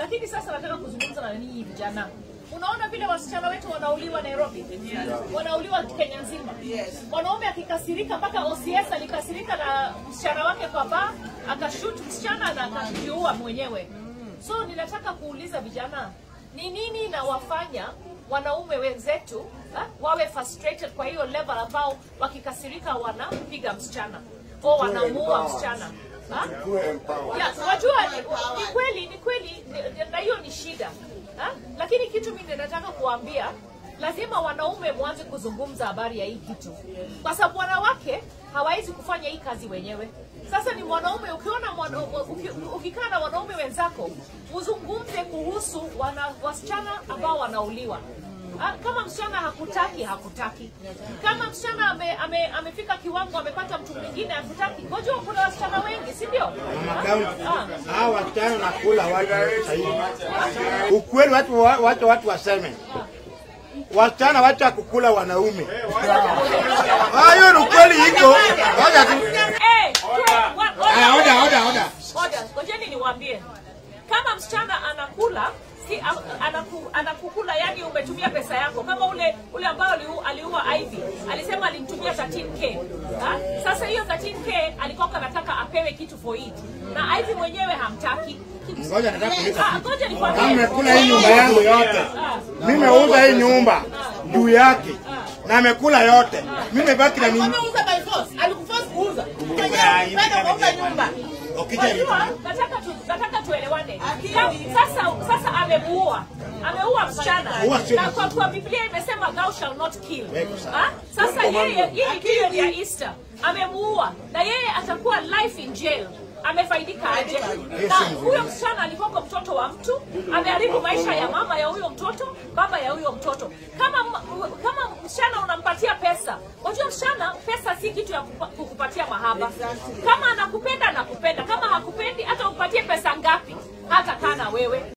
lakini sasa nataka kuzungumza na ninyi vijana. Unaona vile wasichana wetu wanauliwa Nairobi, wanauliwa Kenya nzima. Mwanaume akikasirika, mpaka OCS alikasirika na msichana wake kwa baa, akashut msichana na akajiua mwenyewe. So ninataka kuuliza vijana, ni nini inawafanya wanaume wenzetu ha, wawe frustrated kwa hiyo level ambao wakikasirika wanapiga msichana o wanamuua msichana ha? Ya, wajua ni kweli ni kweli ni- na hiyo ni shida ha? Lakini kitu mimi nataka kuambia lazima wanaume mwanze kuzungumza habari ya hii kitu, kwa sababu wanawake hawawezi kufanya hii kazi wenyewe. Sasa ni mwanaume, ukiona ukikaa na wanaume wenzako uzungumze kuhusu wana, wasichana ambao wanauliwa. Ah, Kama msichana hakutaki, hakutaki. Kama msichana ame, ame, amefika kiwango amepata mtu mwingine hakutaki, Unajua kuna wasichana wengi, si ndio? Ah. Hao wasichana nakula watu sahihi. Ukweli watu watu watu waseme. Wasichana wacha kukula wanaume. Hayo ni ukweli iko. Ngoja tu. Eh, Ah, oda oda oda. Ngoja, ngojeni niwaambie. Kama msichana anakula si anaku, anakukula yani umetumia pesa yako kama ule ule ambao aliu- aliua Ivy alisema alimtumia 13k ha? Sasa hiyo 13k alikuwa anataka apewe kitu for it na Ivy mwenyewe hamtaki. Ngoja nataka Ah, ngoja nikwambie. Hii nyumba yangu yote. Mimi nimeuza hii nyumba juu yake. Na amekula yote. Mimi nimebaki na nini? Ameuza by force. Alikuforce kuuza. Mwenyewe Ah, bado kauza nyumba. Ukija nataka tu, nataka tuelewane. Sasa sasa amemuua. Ameua msichana. Na kwa, kwa Biblia imesema thou shall not kill. Ha? Sasa yeye hii ni ya Easter. Amemuua na yeye atakuwa life in jail. Amefaidika aje? Na huyo msichana alikuwa mtoto wa mtu, ameharibu maisha ya mama ya huyo mtoto, baba ya huyo mtoto. Kama m- kama msichana unampatia pesa, unajua msichana, pesa si kitu ya kupa- kukupatia mahaba. Kama anakupenda anakupenda, kama hakupendi hata upatie pesa ngapi, hata kana wewe.